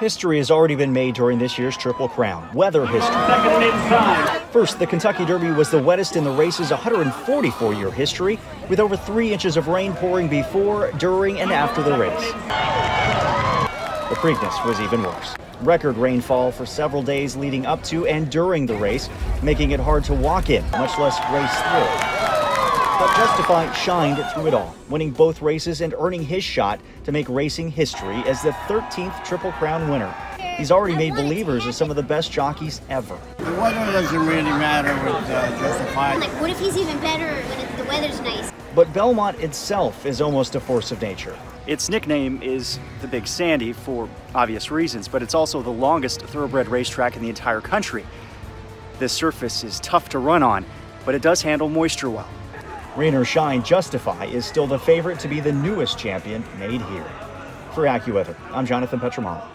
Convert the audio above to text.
History has already been made during this year's Triple Crown. Weather history. First, the Kentucky Derby was the wettest in the race's 144 year history, with over three inches of rain pouring before, during, and after the race. The Preakness was even worse. Record rainfall for several days leading up to and during the race, making it hard to walk in, much less race through. But Justify shined through it all, winning both races and earning his shot to make racing history as the 13th Triple Crown winner. He's already made believers of some of the best jockeys ever. The weather doesn't really matter with uh, Justify. Like, what if he's even better when it, the weather's nice? But Belmont itself is almost a force of nature. Its nickname is the Big Sandy for obvious reasons, but it's also the longest thoroughbred racetrack in the entire country. This surface is tough to run on, but it does handle moisture well. Rain or Shine Justify is still the favorite to be the newest champion made here. For AccuWeather, I'm Jonathan Petramala.